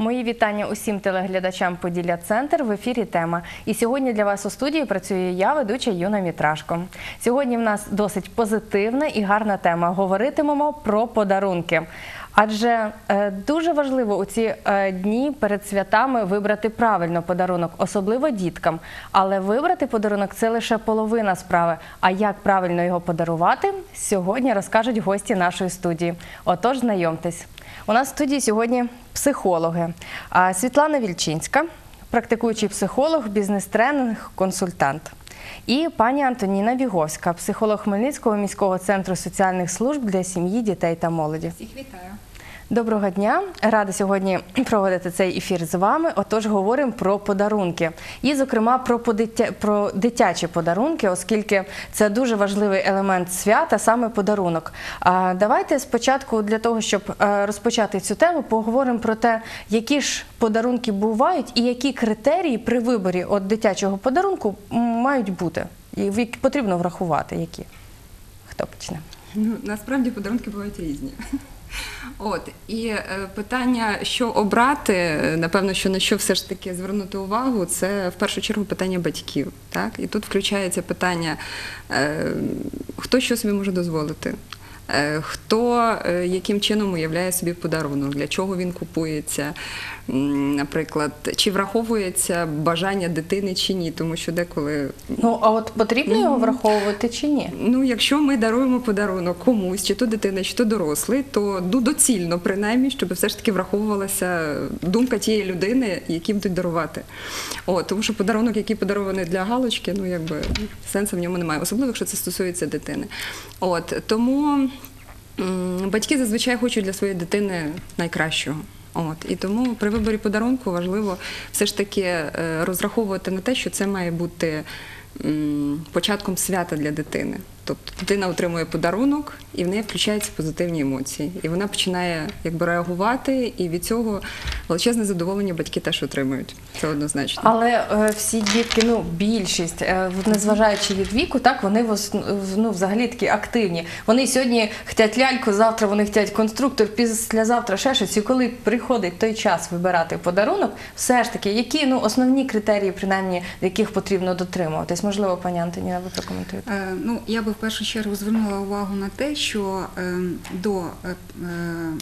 Мої вітання усім телеглядачам Поділля Центр в ефірі тема. І сьогодні для вас у студії працює я, ведуча Юна Мітрашко. Сьогодні в нас досить позитивна і гарна тема. Говоритимемо про подарунки. Адже е, дуже важливо у ці е, дні перед святами вибрати правильно подарунок, особливо діткам. Але вибрати подарунок це лише половина справи. А як правильно його подарувати, сьогодні розкажуть гості нашої студії. Отож, знайомтесь. У нас в студії сьогодні психологи. Світлана Вільчинська, практикуючий психолог, бізнес-тренинг, консультант. І пані Антоніна Віговська, психолог Хмельницького міського центру соціальних служб для сім'ї, дітей та молоді. Всіх вітаю. Доброго дня! Рада сьогодні проводити цей ефір з вами. Отож, говоримо про подарунки. І, зокрема, про, подитя... про дитячі подарунки, оскільки це дуже важливий елемент свята, саме подарунок. А давайте спочатку, для того, щоб е, розпочати цю тему, поговоримо про те, які ж подарунки бувають і які критерії при виборі от дитячого подарунку мають бути. І потрібно врахувати, які. Хто почне? Ну насправді подарунки бувають різні. От і е, питання, що обрати, напевно, що на що все ж таки звернути увагу, це в першу чергу питання батьків. Так? І тут включається питання, е, хто що собі може дозволити. Е, Хто е, яким чином уявляє собі подарунок, для чого він купується, наприклад, чи враховується бажання дитини чи ні, тому що деколи Ну а от потрібно його враховувати чи ні? Ну, якщо ми даруємо подарунок комусь, чи то дитина, чи то дорослий, то доцільно, принаймні, щоб все ж таки враховувалася думка тієї людини, яким будуть дарувати. О, тому що подарунок, який подарований для галочки, ну якби сенсу в ньому немає, особливо, якщо це стосується дитини. От тому батьки зазвичай хочуть для своєї дитини найкращого. От і тому при виборі подарунку важливо все ж таки е, розраховувати на те, що це має бути початком свята для дитини. Тобто дитина отримує подарунок, і в неї включаються позитивні емоції. І вона починає якби реагувати, і від цього величезне задоволення батьки теж отримують. Це однозначно. Але е, всі дітки, ну більшість, е, незважаючи від віку, так вони в ну, взагалі такі активні. Вони сьогодні хотять ляльку, завтра вони хотять конструктор, післязавтра ще щось. І коли приходить той час вибирати подарунок, все ж таки, які ну основні критерії, принаймні, яких потрібно дотримуватись? Можливо, пані Антоніна, ви прокоментуєте. Е, Ну, я би першу чергу звернула увагу на те, що е, до е, е,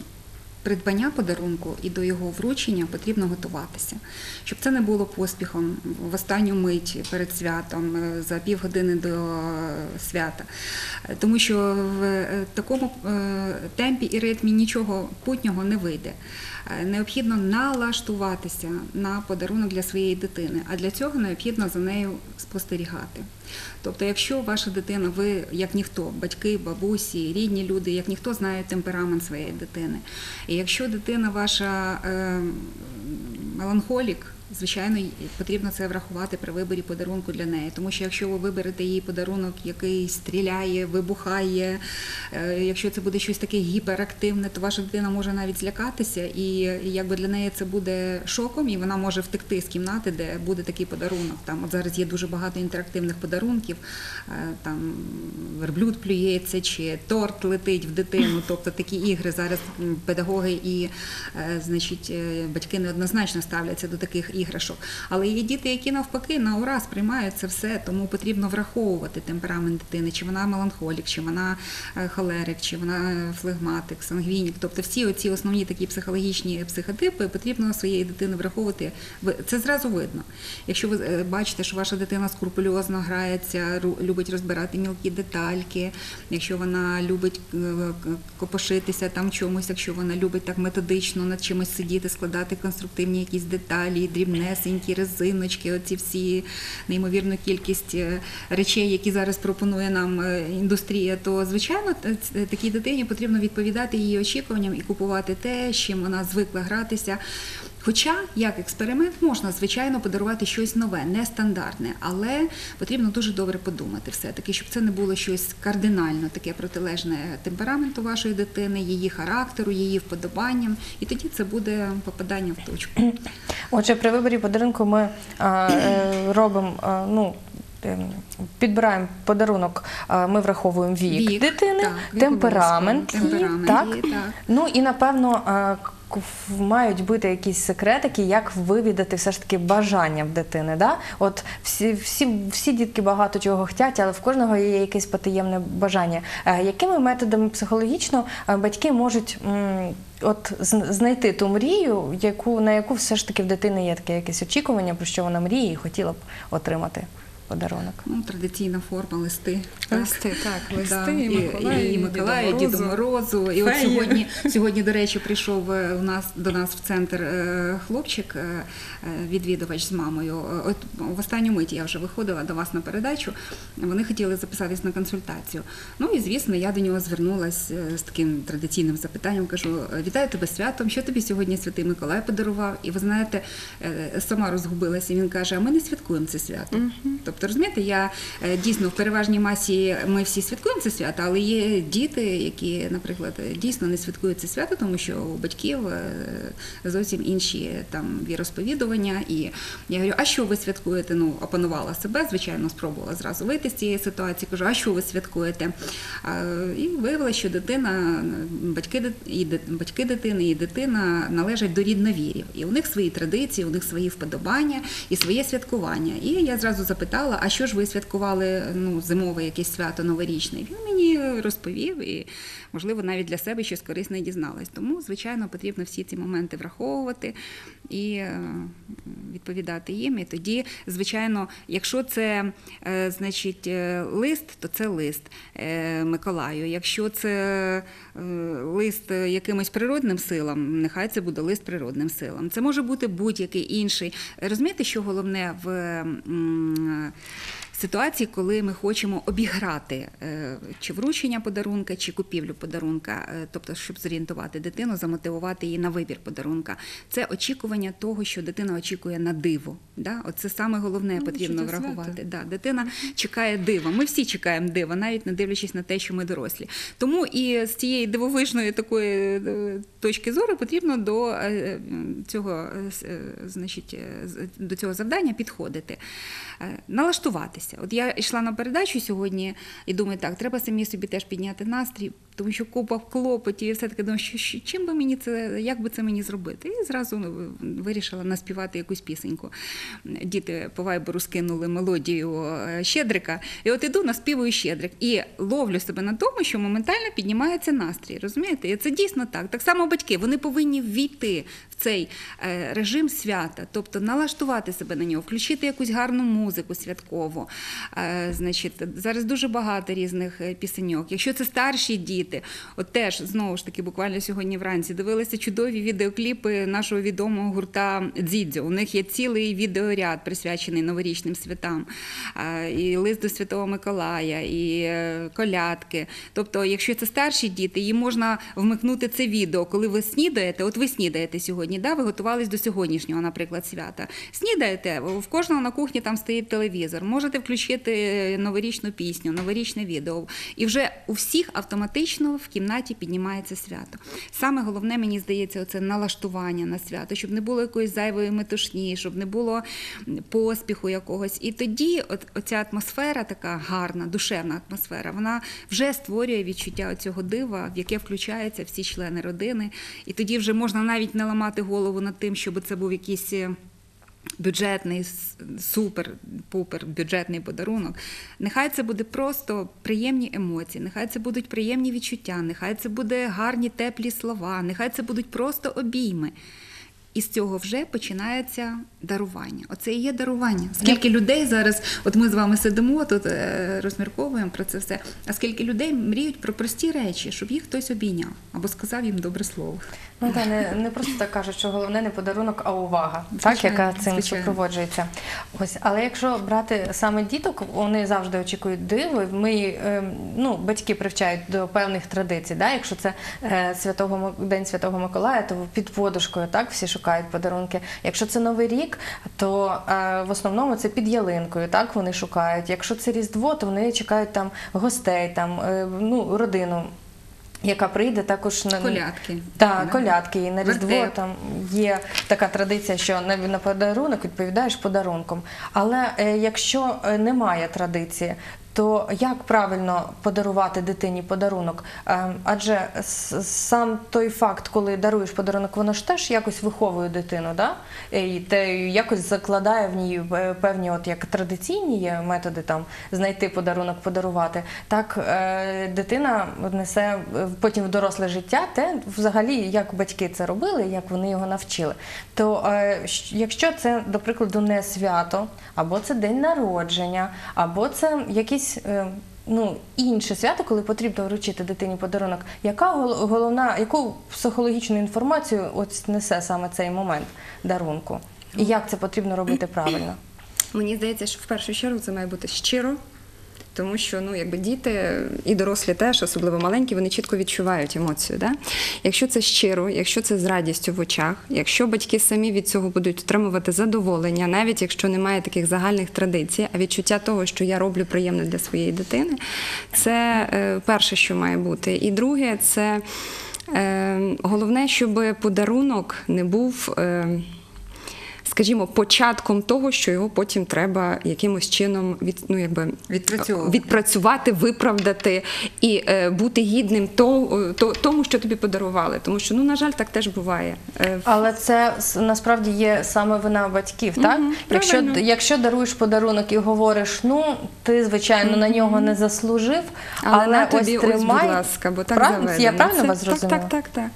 придбання подарунку і до його вручення потрібно готуватися, щоб це не було поспіхом в останню мить перед святом, е, за півгодини до свята. Тому що в такому темпі і ритмі нічого путнього не вийде. Е, Необхідно налаштуватися на подарунок для своєї дитини, а для цього необхідно за нею спостерігати. Тобто, якщо ваша дитина, ви як ніхто, батьки, бабусі, рідні люди, як ніхто знають темперамент своєї дитини. І якщо дитина ваша е, меланхолік, звичайно, потрібно це врахувати при виборі подарунку для неї. Тому що якщо ви виберете їй подарунок, який стріляє, вибухає, е, якщо це буде щось таке гіперактивне, то ваша дитина може навіть злякатися, і якби для неї це буде шоком, і вона може втекти з кімнати, де буде такий подарунок. Там от зараз є дуже багато інтерактивних подарунків, е, там верблюд плюється чи торт летить в дитину. Тобто такі ігри зараз педагоги і е, значить батьки неоднозначно ставляться до таких іграшок. Але є діти, які навпаки на ура сприймають це все, тому потрібно враховувати темперамент дитини, чи вона меланхолік, чи вона е, холерик, чи вона е, флегматик, сангвінік. Тобто всі оці основні такі психологічні психотипи потрібно своєї дитини враховувати. Це зразу видно. Якщо ви е, бачите, що ваша дитина скрупульозно грається, любить розбирати мілкі детальки, якщо вона любить копошитися там чомусь, якщо вона любить так методично над чимось сидіти, складати конструктивні якісь деталі, дрібнесенькі, резиночки, оці всі неймовірну кількість е, речей, які зараз пропонує нам е, індустрія, то звичайно такій дитині потрібно відповідати її очікуванням і купувати те, з чим вона звикла гратися. Хоча як експеримент можна звичайно подарувати щось нове, нестандартне, але потрібно дуже добре подумати все-таки, щоб це не було щось кардинально таке протилежне темпераменту вашої дитини, її характеру, її вподобанням, і тоді це буде попадання в точку. Отже, при виборі подарунку ми а, е, робимо, а, ну. ем, Підбираємо подарунок, ми враховуємо вік, Вік, дитини, так, темперамент, її, так? так. Ну і напевно, мають бути якісь секретики, як вивідати все ж таки бажання в дитини. Да? От всі, всі, всі дітки багато чого хочуть, але в кожного є якесь потаємне бажання. Е, Якими методами психологічно е, батьки можуть от знайти ту мрію, яку, на яку все ж таки в дитини є таке якесь очікування, про що вона мріє і хотіла б отримати подарунок? Ну, традиційна форма листи. так. Листи, так, листи, Да, і Миколаю, і, і Миколаю, і Діду Діду Морозу. І от сьогодні, сьогодні, до речі, прийшов е, у нас до нас в центр е, хлопчик, е, е, відвідувач з мамою. Е, От в останню мить я вже виходила до вас на передачу. Вони хотіли записатись на консультацію. Ну і звісно, я до нього звернулася з таким традиційним запитанням. Кажу: вітаю тебе святом. Що тобі сьогодні святий Миколай подарував? І ви знаєте, е, сама розгубилася. Він каже: А ми не святкуємо це свято. Тобто, розумієте, я е, дійсно в переважній масі ми всі святкуємо це свято, але є діти, які, наприклад, дійсно не святкують це свято, тому що у батьків е, зовсім інші там віросповідування. І я говорю, а що ви святкуєте? Ну, опанувала себе, звичайно, спробувала зразу вийти з цієї ситуації. Кажу, а що ви святкуєте? І виявилося, що дитина, батьки, і батьки дитини і дитина належать до рідновірів. І у них свої традиції, у них свої вподобання і своє святкування. І я зразу запитала, а що ж ви святкували ну, зимове якесь свято новорічне? Він мені розповів і, можливо, навіть для себе щось корисне дізналась. Тому, звичайно, потрібно всі ці моменти враховувати і е, відповідати їм. І тоді, звичайно, якщо це е, значить е, лист, то це лист е, Миколаю. Якщо це е, лист е, якимось природним силам, нехай це буде лист природним силам. Це може бути будь-який інший. Розумієте, що головне в ситуації, коли ми хочемо обіграти е, чи вручення подарунка, чи купівлю подарунка, е, тобто, щоб зорієнтувати дитину, замотивувати її на вибір подарунка. Це очікування того, що дитина очікує на диво. Да? Оце саме головне Ну, потрібно врахувати. Да, дитина чекає дива. Ми всі чекаємо дива, навіть не дивлячись на те, що ми дорослі. Тому і з цієї дивовижної такої е, точки зору потрібно до цього, значить, до цього завдання підходити. Е, Налаштуватися. От я йшла на передачу сьогодні і думаю, так, треба самі собі теж підняти настрій, тому що купа клопотів, і все таки думаю, що, чим би мені це, як би це мені зробити? І зразу ну, вирішила наспівати якусь пісеньку. Діти по вайберу скинули мелодію е, Щедрика, і от іду наспівую Щедрик. І ловлю себе на тому, що моментально піднімається настрій. Розумієте? І це дійсно так. Так само батьки вони повинні ввійти в цей е, режим свята, тобто налаштувати себе на нього, включити якусь гарну музику святкову. Е, Значить, зараз дуже багато різних пісеньок. Якщо це старші діти, от теж знову ж таки, буквально сьогодні вранці дивилися чудові відеокліпи нашого відомого гурта Дзідзьо. У них є цілий відеоряд присвячений новорічним святам, і лист до Святого Миколая, і е, колядки. Тобто, якщо це старші діти, їм можна вмикнути це відео, коли ви снідаєте. От ви снідаєте сьогодні, да? ви готувались до сьогоднішнього, наприклад, свята. Снідаєте, в кожного на кухні там стоїть телевізор. Можете включити новорічну пісню, новорічне відео. І вже у всіх автоматично в кімнаті піднімається свято. Саме головне, мені здається, це налаштування на свято, щоб не було якоїсь зайвої метушні, щоб не було поспіху якогось. І тоді от, оця атмосфера, така гарна, душевна атмосфера, вона вже створює відчуття цього дива, в яке включаються всі члени родини. І тоді вже можна навіть не ламати голову над тим, щоб це був якийсь. Бюджетний с- супер пупер бюджетний подарунок. Нехай це буде просто приємні емоції, нехай це будуть приємні відчуття, нехай це буде гарні теплі слова, нехай це будуть просто обійми. І з цього вже починається дарування. Оце і є дарування. Скільки людей зараз, от ми з вами сидимо тут, е, розмірковуємо про це все. А скільки людей мріють про прості речі, щоб їх хтось обійняв або сказав їм добре слово. Ну та не, не просто так кажуть, що головне не подарунок, а увага, так, Звичайно, яка цим звичайно. супроводжується. Ось, але якщо брати саме діток, вони завжди очікують диво. Ми ем, ну, батьки привчають до певних традицій. Да? Якщо це е, святого День Святого Миколая, то під подушкою так всі шукають подарунки. Якщо це Новий рік, то е, в основному це під ялинкою, так вони шукають. Якщо це Різдво, то вони чекають там гостей, там е, ну, родину. Яка прийде також на Колядки. так, Да. колядки. І на Різдво Вертеп. там є така традиція, що на, на подарунок відповідаєш подарунком. Але е, якщо е, немає традиції, то як правильно подарувати дитині подарунок? Ем, Адже сам той факт, коли даруєш подарунок, воно ж теж якось виховує дитину, да? і те якось закладає в ній е, певні, от як традиційні методи там знайти подарунок, подарувати. Так е, дитина несе потім в доросле життя те, взагалі, як батьки це робили, як вони його навчили. То е, якщо це, до прикладу, не свято, або це день народження, або це якісь. Е, Ну, інше свято, коли потрібно вручити дитині подарунок, яка головна, яку психологічну інформацію от несе саме цей момент дарунку? І як це потрібно робити правильно? Мені здається, що в першу чергу це має бути щиро. Тому що ну, якби діти і дорослі теж, особливо маленькі, вони чітко відчувають емоцію. Да? Якщо це щиро, якщо це з радістю в очах, якщо батьки самі від цього будуть отримувати задоволення, навіть якщо немає таких загальних традицій, а відчуття того, що я роблю приємне для своєї дитини, це е, перше, що має бути. І друге, це е, головне, щоб подарунок не був. Е, скажімо, початком того, що його потім треба якимось чином від, ну, якби, відпрацювати, виправдати і е, бути гідним то, то, тому, що тобі подарували. Тому що, ну, на жаль, так теж буває. Е, Але це насправді є саме вина батьків, так? Угу, якщо, якщо даруєш подарунок і говориш, ну ти звичайно на нього не заслужив, Але, але, на тобі, ось ось, будь ласка, бо так правильно? заведено. Я правильно Це- вас зрозуміла? Так, так, так, так.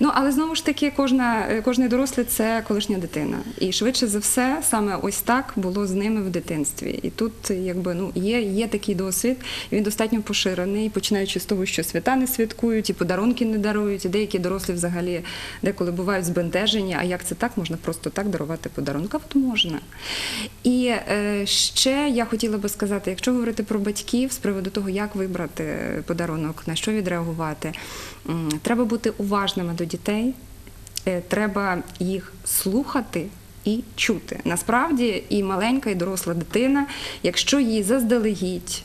Ну, але знову ж таки, кожна, кожний дорослий це колишня дитина. І швидше за все, саме ось так було з ними в дитинстві. І тут, якби, ну, є, є такий досвід, він достатньо поширений, починаючи з того, що свята не святкують, і подарунки не дарують, і деякі дорослі взагалі деколи бувають збентежені. А як це так? Можна просто так дарувати подарунок? А от можна. І е, ще я хотіла би сказати, якщо говорити про батьків з приводу того, як вибрати подарунок, на що відреагувати, треба бути уважними до дітей, е, треба їх слухати. І чути насправді і маленька, і доросла дитина, якщо їй заздалегідь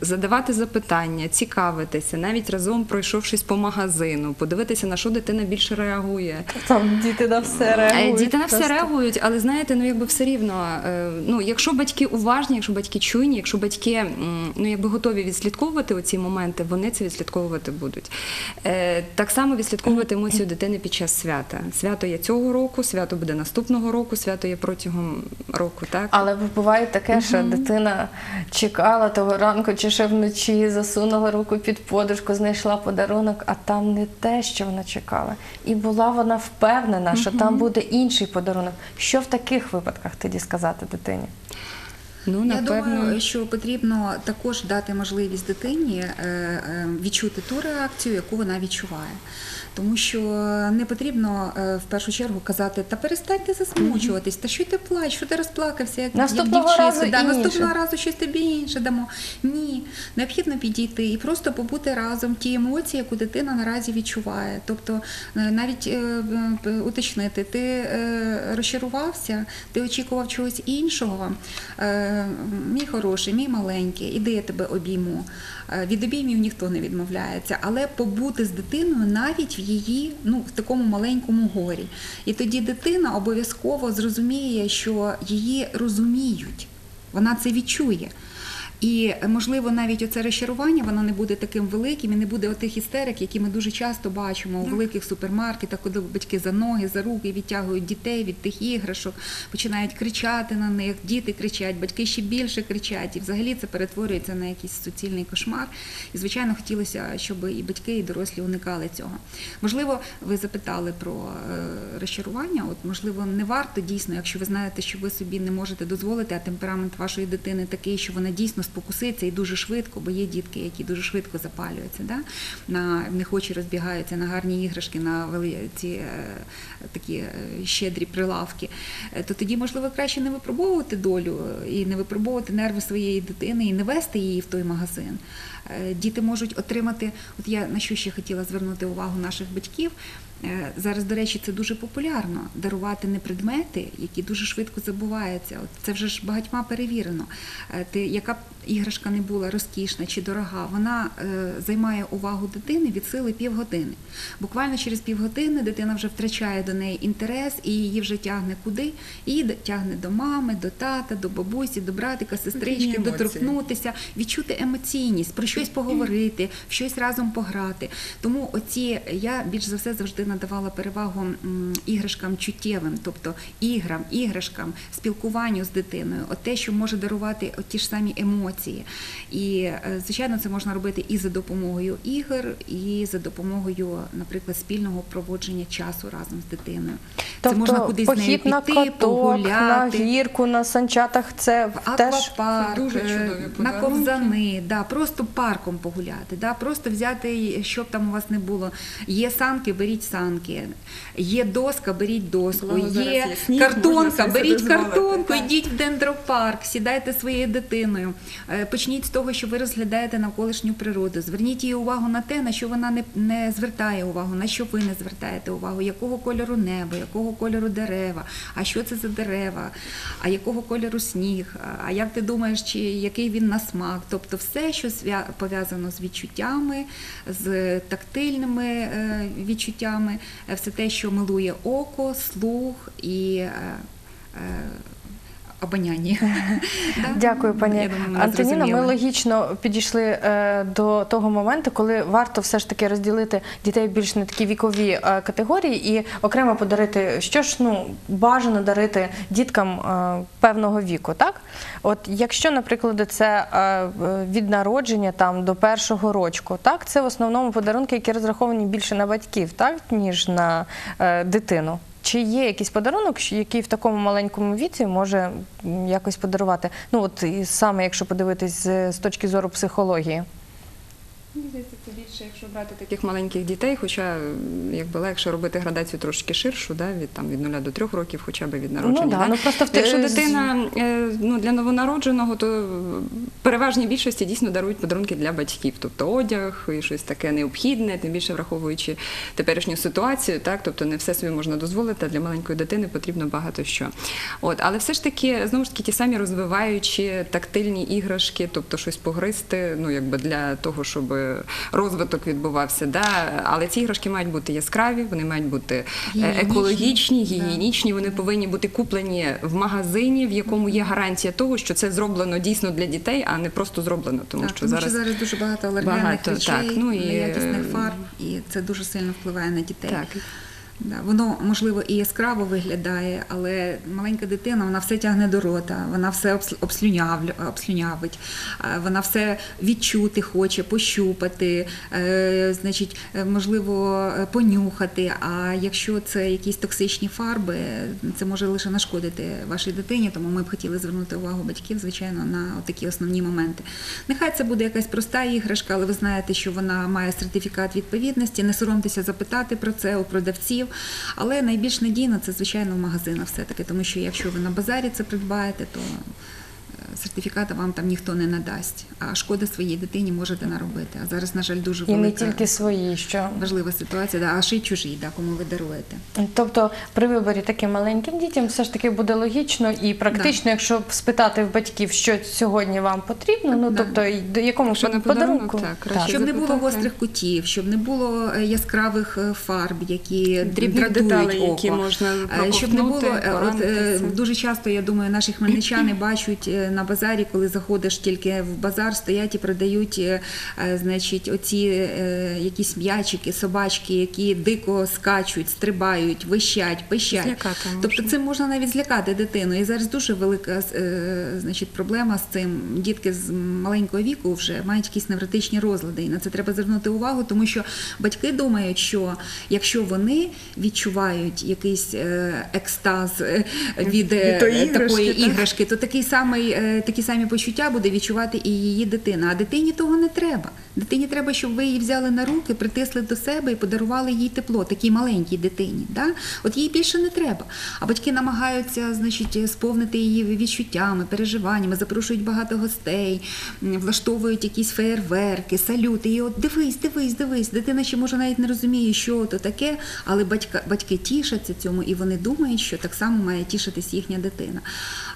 задавати запитання, цікавитися, навіть разом пройшовшись по магазину, подивитися на що дитина більше реагує, Там діти на все Е, реагують. Діти на все просто. реагують, але знаєте, ну якби все рівно. е, Ну, якщо батьки уважні, якщо батьки чуйні, якщо батьки ну якби готові відслідковувати оці моменти, вони це відслідковувати будуть. Е, Так само відслідковувати емоцію дитини під час свята. Свято є цього року, свято буде наступного року, свято є протягом року. Так Але буває таке, що дитина чекала того ранку чи ще вночі, засунула руку під подушку, знайшла подарунок, а там не те, що вона чекала. І була вона впевнена, що там буде інший подарунок. Що в таких випадках тоді сказати дитині? Ну Я думаю, що потрібно також дати можливість дитині е, е, відчути ту реакцію, яку вона відчуває. Тому що не потрібно е, в першу чергу казати, та перестаньте засмучуватись, та що ти плачеш, що ти розплакався, як, Наступного як разу да, наступного разу щось тобі інше дамо. Ні, необхідно підійти і просто побути разом ті емоції, яку дитина наразі відчуває. Тобто навіть е, уточнити, ти е, розчарувався, ти очікував чогось іншого. Е, Мій хороший, мій маленький, іди я тебе обійму. Е, Від обіймів ніхто не відмовляється, але побути з дитиною навіть в її ну, в такому маленькому горі. І тоді дитина обов'язково зрозуміє, що її розуміють, вона це відчує. І можливо навіть оце розчарування воно не буде таким великим і не буде отих істерик, які ми дуже часто бачимо у великих супермаркетах, коли батьки за ноги, за руки відтягують дітей від тих іграшок, починають кричати на них, діти кричать, батьки ще більше кричать. І взагалі це перетворюється на якийсь суцільний кошмар. І звичайно хотілося, щоб і батьки, і дорослі уникали цього. Можливо, ви запитали про е, розчарування. От можливо, не варто дійсно, якщо ви знаєте, що ви собі не можете дозволити, а темперамент вашої дитини такий, що вона дійсно спокуситься і дуже швидко, бо є дітки, які дуже швидко запалюються. Да? На, в них очі розбігаються на гарні іграшки, на вели, ці е, такі е, щедрі прилавки, Е, то тоді, можливо, краще не випробовувати долю і не випробовувати нерви своєї дитини і не вести її в той магазин. Діти можуть отримати, от я на що ще хотіла звернути увагу наших батьків. Е, зараз, до речі, це дуже популярно дарувати не предмети, які дуже швидко забуваються. От це вже ж багатьма перевірено. Е, Ти, яка б іграшка не була розкішна чи дорога, вона е, займає увагу дитини від сили півгодини. Буквально через півгодини дитина вже втрачає до неї інтерес і її вже тягне куди? Її тягне до мами, до тата, до бабусі, до братика, сестрички, доторкнутися, відчути емоційність, про щось поговорити, в щось разом пограти. Тому оці я більш за все завжди надавала перевагу іграшкам чуттєвим, тобто іграм, іграшкам, спілкуванню з дитиною, от те, що може дарувати от ті ж самі емоції. І е, звичайно, це можна робити і за допомогою ігор, і за допомогою, наприклад, спільного проводження часу разом з дитиною. Тобто це можна кудись з нею похід на піти, каток, на погуляти. гірку, на санчатах це В аквапарк, дуже чудові на ковзани, да, просто парком погуляти, да, просто взяти, щоб там у вас не було. Є санки, беріть санки, є доска, беріть доску, Благо, є картонка, беріть картонку, так. йдіть в дендропарк, сідайте своєю дитиною. Е, Почніть з того, що ви розглядаєте навколишню природу. Зверніть її увагу на те, на що вона не, не звертає увагу, на що ви не звертаєте увагу, якого кольору небо, якого кольору дерева, а що це за дерева, а якого кольору сніг, а як ти думаєш, чи який він на смак. Тобто все, що пов'язано з відчуттями, з тактильними е, відчуттями, е, все те, що милує око, слух і. Обоняння. Да? Дякую, пані Я думаю, мене Антоніна. Ми логічно підійшли е, до того моменту, коли варто все ж таки розділити дітей більш на такі вікові е, категорії і окремо подарити, що ж ну бажано дарити діткам е, певного віку. Так, от якщо, наприклад, це від народження там до першого рочку, так це в основному подарунки, які розраховані більше на батьків, так ніж на дитину. Чи є якийсь подарунок, який в такому маленькому віці може якось подарувати? Ну от саме якщо подивитись з точки зору психології. Мені здається, це більше, якщо брати таких маленьких дітей, хоча якби легше робити градацію трошки ширшу, да, від там від нуля до трьох років, хоча б від народження. Ну да, да. ну просто в якщо дитина е, ну для новонародженого, то переважній більшості дійсно дарують подарунки для батьків, тобто одяг і щось таке необхідне, тим більше враховуючи теперішню ситуацію, так тобто не все собі можна дозволити. а Для маленької дитини потрібно багато що. От, але все ж таки, знову ж таки, ті самі розвиваючі тактильні іграшки, тобто щось погризти, ну якби для того, щоб розвиток відбувався. Да? Але ці іграшки мають бути яскраві, вони мають бути е, Гігієнічні. екологічні, гігієнічні. Вони повинні бути куплені в магазині, в якому є гарантія того, що це зроблено дійсно для дітей, а не просто зроблено, тому Так, що тому зараз що зараз дуже багато алергенних багато, речей, так, ну і, неякісних е, фарб, і це дуже сильно впливає на дітей. так. Да, воно можливо і яскраво виглядає, але маленька дитина вона все тягне до рота, вона все обс- обслюнявить, вона все відчути хоче, пощупати, е, значить, е, можливо, е, понюхати. А якщо це якісь токсичні фарби, це може лише нашкодити вашій дитині. Тому ми б хотіли звернути увагу батьків, звичайно, на такі основні моменти. Нехай це буде якась проста іграшка, але ви знаєте, що вона має сертифікат відповідності. Не соромтеся запитати про це у продавців. Але найбільш надійно це, звичайно, в магазинах все-таки, тому що якщо ви на базарі це придбаєте, то сертифіката вам там ніхто не надасть. А шкоди своїй дитині можете наробити. А зараз, на жаль, дуже І не тільки свої, що важлива ситуація, да, а ще й чужі, да, кому ви даруєте. тобто при виборі таким маленьким дітям все ж таки буде логічно і практично, якщо спитати в батьків, що сьогодні вам потрібно, ну Да. тобто до якому подарунку, подарунок, так, краще Щоб не було гострих кутів, щоб не було е, яскравих е, фарб, які дратують деталей, око. які можна Е, щоб не було от, дуже часто, я думаю, наші хмельничани бачать на базарі, коли заходиш тільки в базар, стоять і продають, е, е, значить, оці е, якісь м'ячики, собачки, які дико скачуть, стрибають, вищать, пищать. Злякати Тобто цим можна навіть злякати дитину. І зараз дуже велика значить, проблема з цим. Дітки з маленького віку вже мають якісь невротичні розлади. І на це треба звернути увагу, тому що батьки думають, що якщо вони відчувають якийсь екстаз від, Від такої іграшки, іграшки, то такий самий такі самі почуття буде відчувати і її дитина. А дитині того не треба. Дитині треба, щоб ви її взяли на руки, притисли до себе і подарували їй тепло, такій маленькій дитині. Да? От їй більше не треба. А батьки намагаються, значить, сповнити її відчуттями, переживаннями, запрошують багато гостей, влаштовують якісь феєрверки, салюти. І от дивись, дивись, дивись. Дитина ще може навіть не розуміє, що то таке, але батька, батьки тішаться цьому, і вони думають, що так само має тішитись їхня дитина.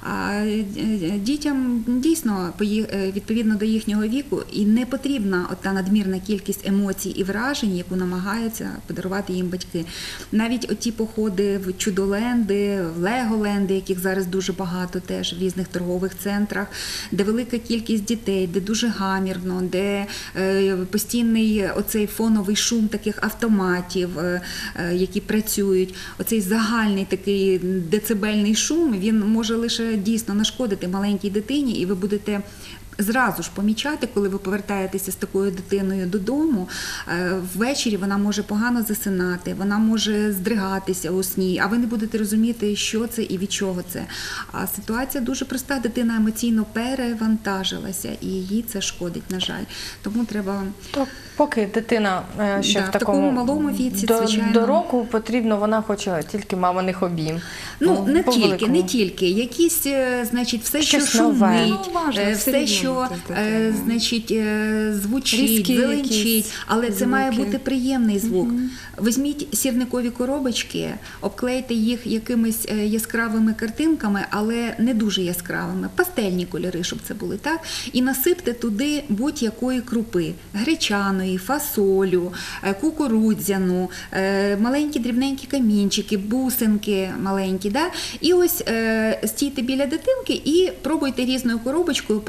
А е, е, дітям дійсно е, відповідно до їхнього віку і не потрібна та надмірна кількість емоцій і вражень, яку намагаються подарувати їм батьки. Навіть оті походи в чудоленди, в леголенди, яких зараз дуже багато теж в різних торгових центрах, де велика кількість дітей, де дуже гамірно, де е, постійний оцей фоновий шум таких автоматів, е, які працюють. Оцей загальний такий децибельний шум він може лише дійсно нашкодити маленькій дитині, і ви будете. Зразу ж помічати, коли ви повертаєтеся з такою дитиною додому, е, ввечері вона може погано засинати, вона може здригатися у сні, а ви не будете розуміти, що це і від чого це. А ситуація дуже проста. Дитина емоційно перевантажилася, і їй це шкодить, на жаль. Тому треба То поки дитина е, ще Да, в такому, такому малому віці, до, звичайно. до року потрібно, вона хоче тільки маминих обійм. Ну, не тільки, великому. не тільки. Якісь, е, значить, все, що Щось нове. шумить, Ну, важно, е, все рівно що, е, значить, е, звучить, Різкі зеленчить, але це має бути приємний звук. Візьміть сірникові коробочки, обклейте їх якимись е, яскравими картинками, але не дуже яскравими, пастельні кольори, щоб це були так. І насипте туди будь-якої крупи: гречаної, фасолю, е, кукурудзяну, маленькі дрібненькі камінчики, бусинки маленькі. Да? І ось стійте біля дитинки і пробуйте різною коробочкою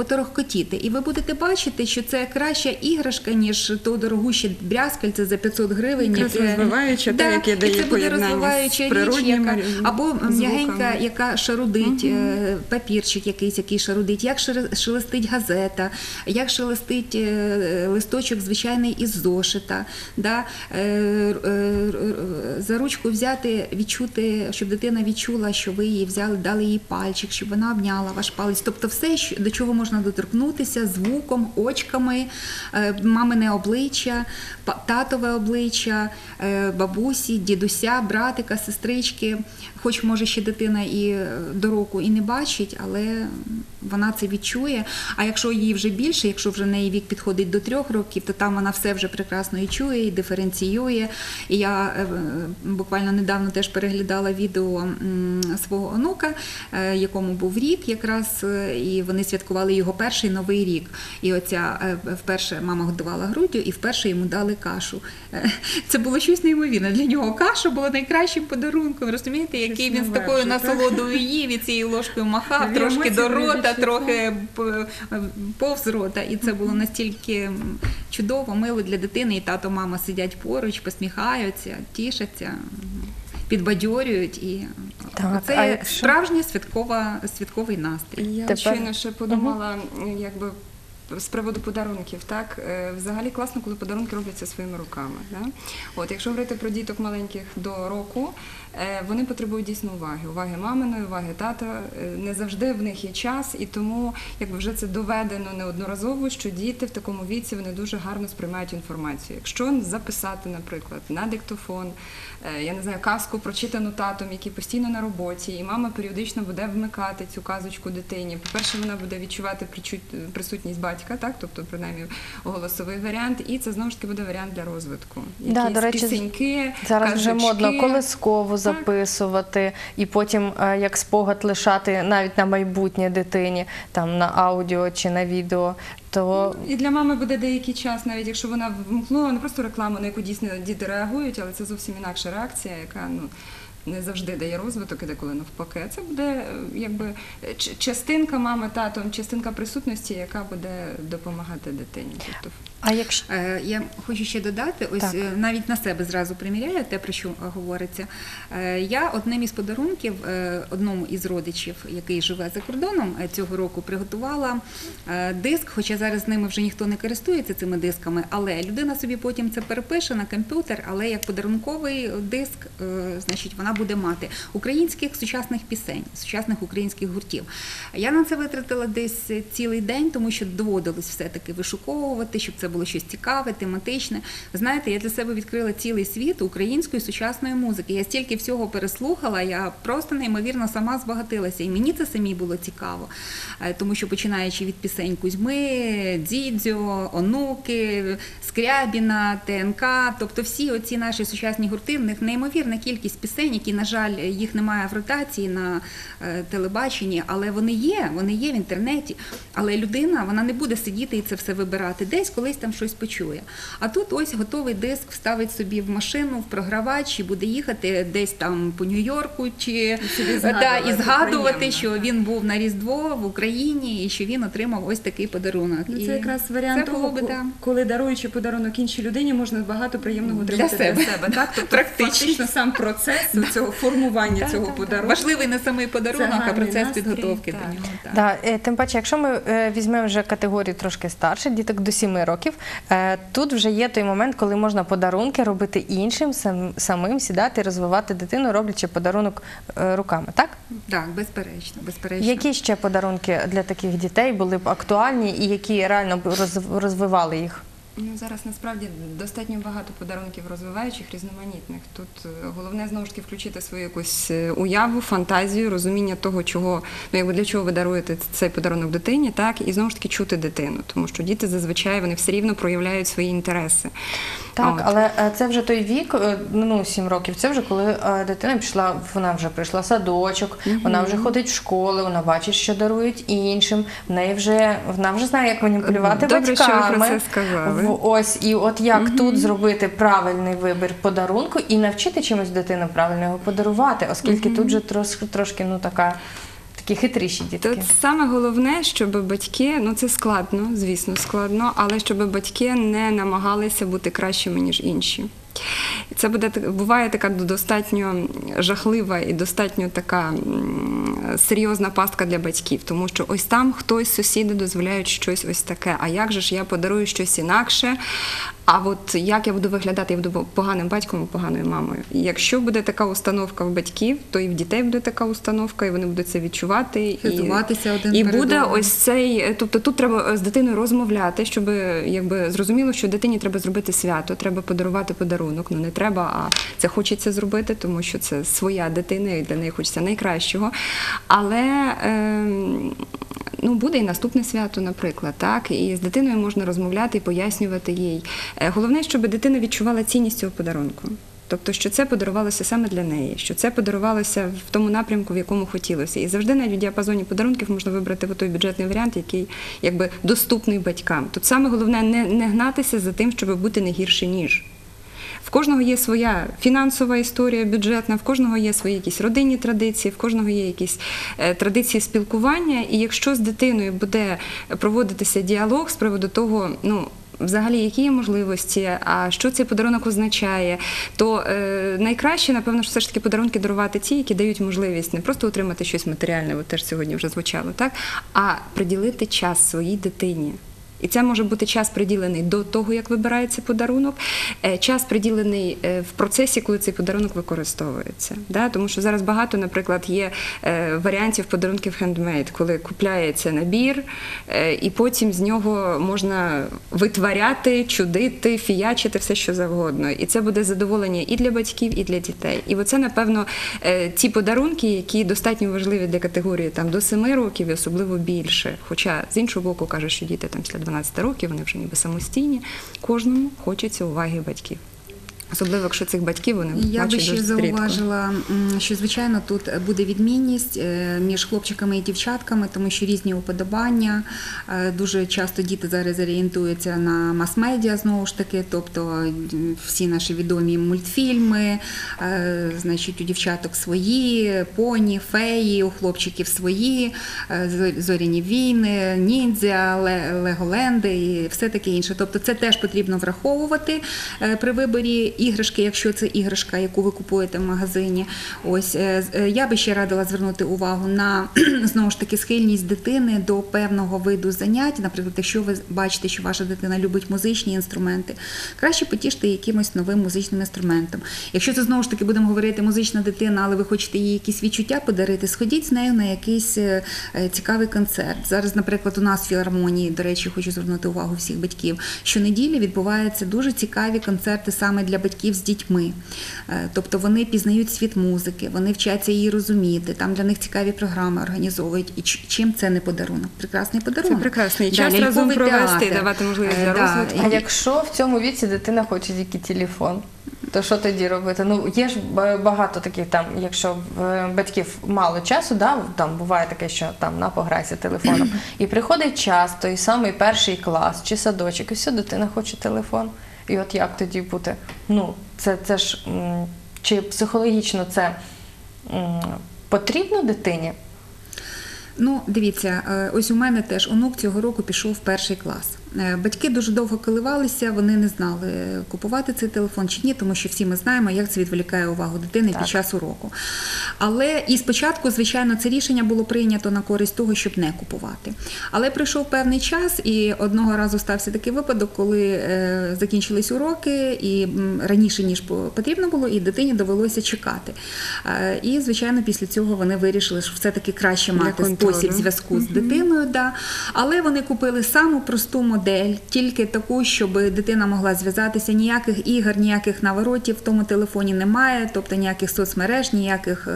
поторохкотіти. І ви будете бачити, що це краща іграшка, ніж то дорогуще брязкальце за 500 гривень. Якраз розвиваюча, та, яке дає це буде розвиваюча річ, яка, або м'ягенька, яка шарудить, е, папірчик якийсь, який шарудить, як шелестить газета, як шелестить е, листочок звичайний із зошита. Да? Е, За ручку взяти, відчути, щоб дитина відчула, що ви її взяли, дали їй пальчик, щоб вона обняла ваш палець. Тобто все, до чого можна доторкнутися звуком, очками, е, мамине обличчя, татове обличчя, е, бабусі, дідуся, братика, сестрички. Хоч може ще дитина і е, до року і не бачить, але вона це відчує. А якщо їй вже більше, якщо вже неї вік підходить до трьох років, то там вона все вже прекрасно і чує, і диференціює. І я буквально недавно теж переглядала відео свого онука, якому був рік, якраз і вони святкували його перший новий рік. І оця е, вперше мама годувала груддю, і вперше йому дали кашу. Е, Це було щось неймовірне. Для нього каша була найкращим подарунком. Розумієте, який він з такою насолодою їв і цією ложкою махав, трошки до рота, трохи повз рота. І це було настільки чудово, мило для дитини. І тато, мама сидять поруч, посміхаються, тішаться. Підбадьорюють і Так, це а якщо- справжній святкова, святковий настрій. Я Тепер- щойно ще подумала, якби. З приводу подарунків, так Е, взагалі класно, коли подарунки робляться своїми руками. Да? От, якщо говорити про діток маленьких до року, вони потребують дійсно уваги, уваги маминої, уваги тата. Е, Не завжди в них є час, і тому якби вже це доведено неодноразово, що діти в такому віці вони дуже гарно сприймають інформацію. Якщо записати, наприклад, на диктофон, е, я не знаю, казку прочитану татом, який постійно на роботі, і мама періодично буде вмикати цю казочку дитині. По-перше, вона буде відчувати присутність батька, так, тобто принаймні голосовий варіант, і це знову ж таки буде варіант для розвитку. Да, до речі, пісеньки, Зараз вже модно колискову записувати і потім е, як спогад лишати навіть на майбутнє дитині, там на аудіо чи на відео. То І для мами буде деякий час, навіть якщо вона вмкнула не просто рекламу, на яку дійсно діти реагують, але це зовсім інакша реакція, яка ну. Не завжди дає розвиток, і деколи навпаки. Це буде е, якби частинка мами татом, частинка присутності, яка буде допомагати дитині. Тобто а якщо Е, Я хочу ще додати, ось Так. е, навіть на себе зразу приміряю те, про що говориться. Е, Я одним із подарунків одному із родичів, який живе за кордоном, цього року приготувала диск, хоча зараз ними вже ніхто не користується цими дисками, але людина собі потім це перепише на комп'ютер, але як подарунковий диск, значить, вона вона буде мати українських сучасних пісень, сучасних українських гуртів. Я на це витратила десь цілий день, тому що доводилось все-таки вишуковувати, щоб це було щось цікаве, тематичне. Знаєте, я для себе відкрила цілий світ української сучасної музики. Я стільки всього переслухала, я просто неймовірно сама збагатилася. І мені це самі було цікаво, Е, тому що починаючи від пісень Кузьми, Дідзьо, Онуки, Скрябіна, ТНК, тобто всі оці наші сучасні гурти, в них неймовірна кількість пісень, які, на жаль, їх немає в ротації на е, телебаченні, але вони є, вони є в інтернеті. Але людина вона не буде сидіти і це все вибирати. Десь колись там щось почує. А тут ось готовий диск вставить собі в машину, в програвач і буде їхати десь там по Нью-Йорку чи собі да, і згадувати, приємно, що він був на Різдво в Україні і що він отримав ось такий подарунок. Ну, І це якраз варіант це того, би, да. коли даруючи подарунок іншій людині, можна багато приємного Для отримати себе. для себе. Так? Тобто Практично. фактично сам процес цього формування цього так, так. подарунку. Важливий не самий подарунок, а процес підготовки до нього. Так. Е, тим паче, якщо ми е, візьмемо вже категорію трошки старше, діток до 7 років, е, тут вже є той момент, коли можна подарунки робити іншим, самим сідати, розвивати дитину, роблячи подарунок е, руками. Так? Так, безперечно, безперечно. Які ще подарунки для таких дітей були б актуальні і які реально б розвивали їх? Ну, зараз насправді достатньо багато подарунків розвиваючих, різноманітних. Тут е, головне знову ж таки включити свою якусь е, уяву, фантазію, розуміння того, чого ну якби для чого ви даруєте цей подарунок дитині, так і знову ж таки чути дитину, тому що діти зазвичай вони все рівно проявляють свої інтереси. Так, От. але е, це вже той вік, е, ну 7 років. Це вже коли е, дитина пішла, вона вже прийшла в садочок, вона вже ходить в школу, вона бачить, що дарують іншим. В неї вже вона вже знає, як маніпулювати Добре, що ви про це сказали. Ось і от як тут зробити правильний вибір подарунку і навчити чимось дитину правильно його подарувати, оскільки тут же трошки трошки ну така такі хитріші дітки. Тут саме головне, щоб батьки, ну це складно, звісно, складно, але щоб батьки не намагалися бути кращими ніж інші. Це буде буває така достатньо жахлива і достатньо така серйозна пастка для батьків, тому що ось там хтось сусіди дозволяють щось ось таке. А як же ж я подарую щось інакше? А от як я буду виглядати, я буду поганим батьком, і поганою мамою. І якщо буде така установка в батьків, то і в дітей буде така установка, і вони будуть це відчувати. Хизуватися і, один і буде одним. ось цей, е, тобто тут треба з дитиною розмовляти, щоб е, якби зрозуміло, що дитині треба зробити свято, треба подарувати подарунок. Ну не треба, а це хочеться зробити, тому що це своя дитина, і для неї хочеться найкращого. Але ем, ну буде і наступне свято, наприклад, так і з дитиною можна розмовляти і пояснювати їй. Е, Головне, щоб дитина відчувала цінність цього подарунку. Тобто, що це подарувалося саме для неї, що це подарувалося в тому напрямку, в якому хотілося. І завжди навіть в діапазоні подарунків можна вибрати той бюджетний варіант, який якби доступний батькам. Тут саме головне не, не гнатися за тим, щоб бути не гірше ніж. В кожного є своя фінансова історія, бюджетна, в кожного є свої якісь родинні традиції, в кожного є якісь е, традиції спілкування. І якщо з дитиною буде проводитися діалог з приводу того, ну. Взагалі, які є можливості, а що цей подарунок означає, то е, найкраще, напевно, що все ж таки подарунки дарувати ті, які дають можливість не просто отримати щось матеріальне, бо теж сьогодні вже звучало, так, а приділити час своїй дитині. І це може бути час приділений до того, як вибирається подарунок, е, час приділений е, в процесі, коли цей подарунок використовується. Да? Тому що зараз багато, наприклад, є е, варіантів подарунків хендмейд, коли купляється набір, і потім з нього можна витворяти, чудити, фіячити все, що завгодно. І це буде задоволення і для батьків, і для дітей. І оце, напевно, ті подарунки, які достатньо важливі для категорії там до 7 років, і особливо більше. Хоча з іншого боку кажуть, що діти там після 12 років вони вже ніби самостійні. Кожному хочеться уваги батьків. Особливо, якщо цих батьків вони Я би ще рідко. зауважила, що звичайно тут буде відмінність е, між хлопчиками і дівчатками, тому що різні уподобання. Е, Дуже часто діти зараз орієнтуються на мас-медіа знову ж таки, тобто всі наші відомі мультфільми, е, значить, у дівчаток свої, поні, феї, у хлопчиків свої, зоряні війни, ніндзя, леголенди і все таке інше. Тобто це теж потрібно враховувати при виборі. Іграшки, якщо це іграшка, яку ви купуєте в магазині. Ось е, е, я би ще радила звернути увагу на знову ж таки схильність дитини до певного виду занять. Наприклад, якщо ви бачите, що ваша дитина любить музичні інструменти, краще потіште якимось новим музичним інструментом. Якщо це знову ж таки будемо говорити музична дитина, але ви хочете їй якісь відчуття подарити, сходіть з нею на якийсь е, цікавий концерт. Зараз, наприклад, у нас в філармонії, до речі, хочу звернути увагу всіх батьків. Щонеділі відбуваються дуже цікаві концерти саме для батьків з дітьми. Е, Тобто вони пізнають світ музики, вони вчаться її розуміти. Там для них цікаві програми організовують. І чим це не подарунок? Прекрасний подарунок. Це прекрасний Да, час разом провести, театр. давати можливість Е, для да, розвитку. А якщо в цьому віці дитина хоче тільки телефон, то що тоді робити? Ну є ж багато таких там, якщо в е, батьків мало часу, да, там буває таке, що там на пограйся телефоном. І приходить час, той самий перший клас чи садочок, і все, дитина хоче телефон. І от як тоді бути? Ну, це, це ж чи психологічно це потрібно дитині? Ну, дивіться, е, ось у мене теж онук цього року пішов в перший клас. Е, Батьки дуже довго коливалися, вони не знали, купувати цей телефон чи ні, тому що всі ми знаємо, як це відволікає увагу дитини Так. під час уроку. Але і спочатку, звичайно, це рішення було прийнято на користь того, щоб не купувати. Але прийшов певний час, і одного разу стався такий випадок, коли е, закінчились уроки, і м, раніше ніж потрібно було, і дитині довелося чекати. Е, і звичайно, після цього вони вирішили, що все таки краще мати спосіб зв'язку з дитиною. Да. Але вони купили саму просту модель, тільки таку, щоб дитина могла зв'язатися. Ніяких ігор, ніяких наворотів в тому телефоні немає, тобто ніяких соцмереж, ніяких.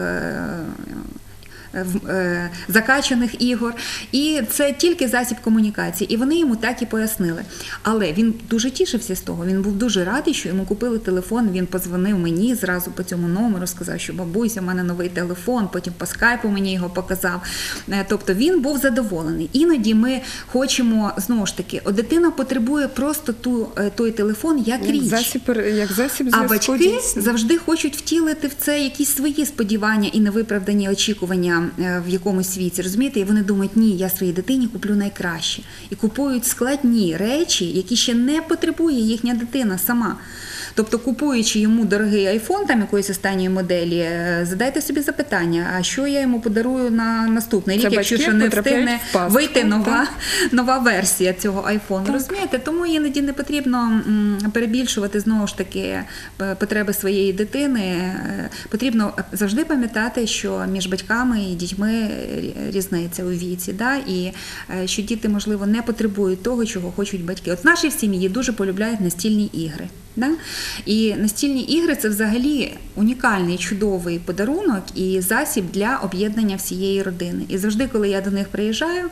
Е, в- е, закачаних ігор, і це тільки засіб комунікації. І вони йому так і пояснили. Але він дуже тішився з того. Він був дуже радий, що йому купили телефон. Він позвонив мені зразу по цьому номеру, сказав, що бабуся, у мене новий телефон. Потім по скайпу мені його показав. Е, Тобто він був задоволений. Іноді ми хочемо знову ж таки, от дитина потребує просто ту той телефон як, Як річ. засіб, як засіб А батьки завжди хочуть втілити в це якісь свої сподівання і невиправдані очікування е, в якомусь світі. Розумієте? І вони думають, ні, я своїй дитині куплю найкраще. І купують складні речі, які ще не потребує їхня дитина сама. Тобто, купуючи йому дорогий айфон, там якоїсь останньої моделі, е, задайте собі запитання, а що я йому подарую на наступний Це рік, якщо ще не встигне вийти нова, нова версія цього айфону. Розумієте? Тому іноді не потрібно перебільшувати знову ж таки потреби своєї дитини. Е, Потрібно завжди пам'ятати, що між батьками і дітьми різниця у віці, да? і е, що діти, можливо, не потребують того, чого хочуть батьки. От в нашій сім'ї дуже полюбляють настільні ігри. Да? І настільні ігри це взагалі унікальний чудовий подарунок і засіб для об'єднання всієї родини. І завжди, коли я до них приїжджаю,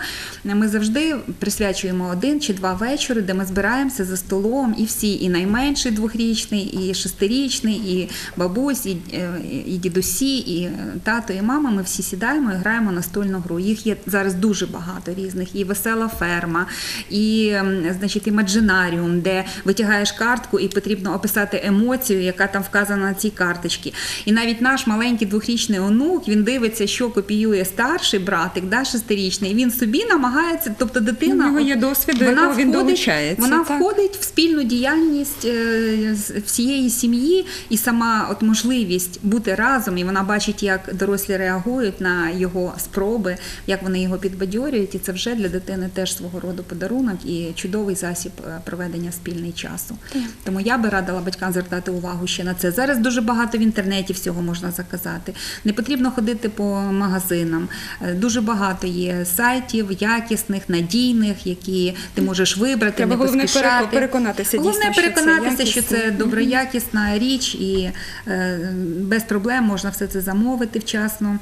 ми завжди присвячуємо один чи два вечори, де ми збираємося за столом, і всі, і найменший двохрічний, і шестирічний, і бабусь, і, е, і дідусі, і е, тато, і мама. Ми всі сідаємо і граємо настольну гру. Їх є зараз дуже багато різних. І весела ферма, і значить, імаджинаріум, де витягаєш картку і потрібно описати емоцію, яка там вказана на цій карточці. І навіть наш маленький двохрічний онук він дивиться, що копіює старший братик, да, шестирічний. І він собі намагається, тобто дитина У нього є досвід, до якого він долучається, Вона так. входить в спільну діяльність е, всієї сім'ї, і сама от можливість бути разом, і вона бачить, як дорослі реагують на його спроби, як вони його підбадьорюють, і це вже для дитини теж свого роду подарунок і чудовий засіб е, проведення спільний часу. Тому я би радила батькам звертати увагу ще на це. Зараз дуже багато в інтернеті всього можна заказати. Не потрібно ходити по магазинам. Е, Дуже багато є сайтів якісних, надійних, які ти можеш вибрати, Треба не головне поспішати. переконатися Головне дійсно, що це переконатися, що це, якісно. доброякісна річ, і е, без проблем можна все це замовити вчасно.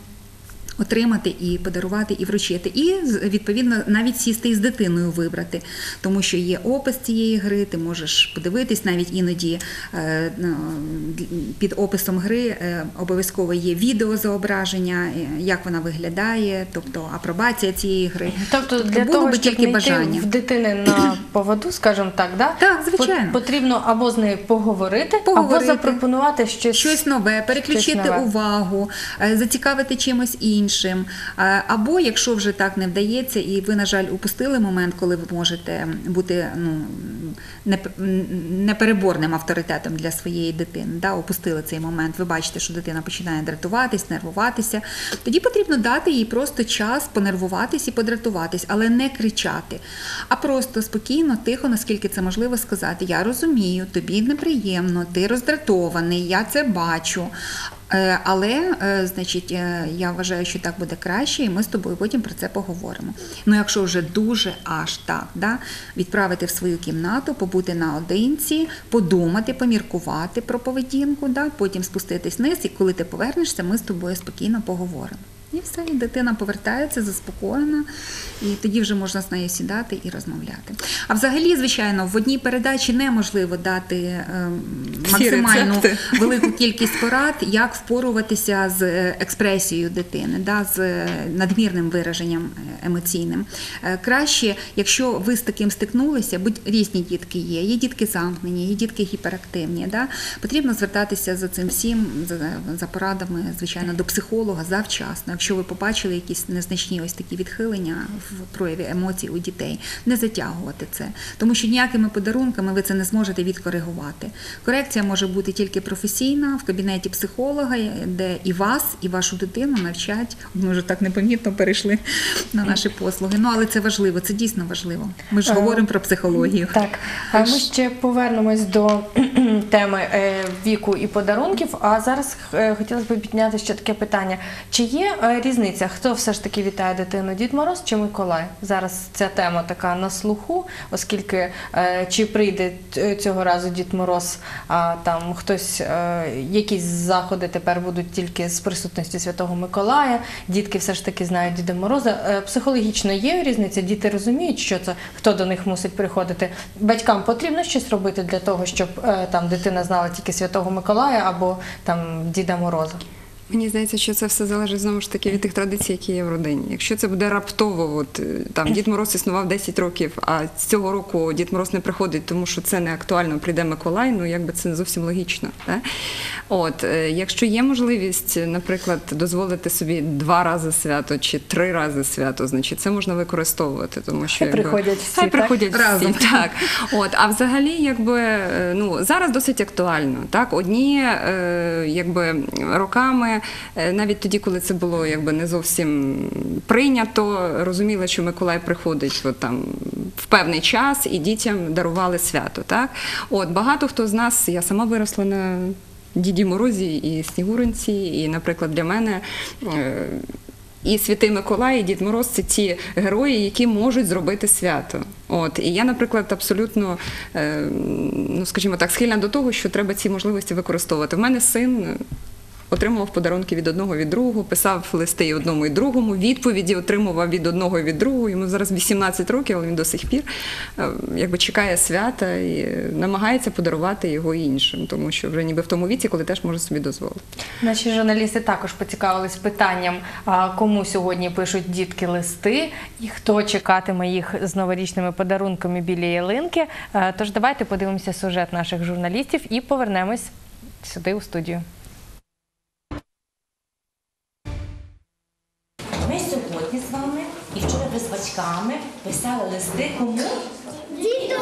Отримати і подарувати, і вручити, і відповідно навіть сісти із дитиною вибрати, тому що є опис цієї гри, ти можеш подивитись навіть іноді е, ну, під описом гри е, обов'язково є відеозображення, е, як вона виглядає, тобто апробація цієї гри. Тобто для було того, щоб тільки не бажання. в дитини на поводу, скажімо так, да? Так, звичайно. потрібно або з нею поговорити, Поговорити. або запропонувати щось. щось нове, переключити щось нове. увагу, зацікавити чимось іншим. Е, Або якщо вже так не вдається, і ви, на жаль, упустили момент, коли ви можете бути ну, непереборним авторитетом для своєї дитини. Да, опустили цей момент. Ви бачите, що дитина починає дратуватись, нервуватися. Тоді потрібно дати їй просто час понервуватись і подратуватись, але не кричати, а просто спокійно, тихо, наскільки це можливо сказати: Я розумію, тобі неприємно, ти роздратований, я це бачу. Е, Але, е, значить, е, я вважаю, що так буде краще, і ми з тобою потім про це поговоримо. Ну, якщо вже дуже аж так, да, відправити в свою кімнату, побути наодинці, подумати, поміркувати про поведінку, да, потім спуститись вниз, і коли ти повернешся, ми з тобою спокійно поговоримо. І все, і дитина повертається заспокоєна, і тоді вже можна з нею сідати і розмовляти. А взагалі, звичайно, в одній передачі неможливо дати Всі максимальну рецепти. велику кількість порад, як впоруватися з е, експресією дитини, да, з е, надмірним вираженням е, емоційним. Е, Краще, якщо ви з таким стикнулися, будь різні дітки є, є дітки замкнені, є дітки гіперактивні. Да, потрібно звертатися за цим всім, за, за порадами, звичайно, до психолога завчасно. Якщо ви побачили якісь незначні ось такі відхилення в прояві емоцій у дітей, не затягувати це, тому що ніякими подарунками ви це не зможете відкоригувати. Корекція може бути тільки професійна в кабінеті психолога, де і вас, і вашу дитину навчать. Ми вже так непомітно перейшли на наші послуги. Ну але це важливо, це дійсно важливо. Ми ж Е, говоримо про психологію. Так, а ми ще повернемось до теми е, віку і подарунків. А зараз е, хотілося б підняти ще таке питання: чи є різниця, хто все ж таки вітає дитину? Дід Мороз чи Миколай? Зараз ця тема така на слуху, оскільки е, чи прийде цього разу Дід Мороз, а там хтось е, якісь заходи тепер будуть тільки з присутності Святого Миколая. Дітки все ж таки знають Діда Мороза. Е, Психологічно є різниця? Діти розуміють, що це хто до них мусить приходити. Батькам потрібно щось робити для того, щоб е, там дитина знала тільки Святого Миколая або там Діда Мороза. Мені здається, що це все залежить знову ж таки від тих традицій, які є в родині. Якщо це буде раптово, от е, там Дід Мороз існував 10 років, а з цього року Дід Мороз не приходить, тому що це не актуально, прийде Миколай, ну якби це не зовсім логічно. Да? От, е, якщо є можливість, наприклад, дозволити собі два рази свято чи три рази свято, значить це можна використовувати, тому що Хай приходять всі, Хай так? приходять всі, Разом. так. От, а взагалі, якби е, ну зараз досить актуально. Так, одні якби роками, е, навіть тоді, коли це було якби не зовсім прийнято, розуміли, що Миколай приходить от, там в певний час і дітям дарували свято. Так, от багато хто з нас, я сама виросла на. Діді Морозі і Снігуринці, і, наприклад, для мене е, і Святий Миколай, і Дід Мороз це ті герої, які можуть зробити свято. От і я, наприклад, абсолютно е, ну скажімо так, схильна до того, що треба ці можливості використовувати. В мене син. Отримував подарунки від одного від другого, писав листи і одному і другому, відповіді отримував від одного від другого. Йому зараз 18 років, але він до сих пір е, якби чекає свята і намагається подарувати його іншим, тому що вже ніби в тому віці, коли теж може собі дозволити. Наші журналісти також поцікавились питанням, кому сьогодні пишуть дітки листи і хто чекатиме їх з новорічними подарунками біля ялинки. Е, Тож давайте подивимося сюжет наших журналістів і повернемось сюди у студію. Батьками писали листи кому? Діду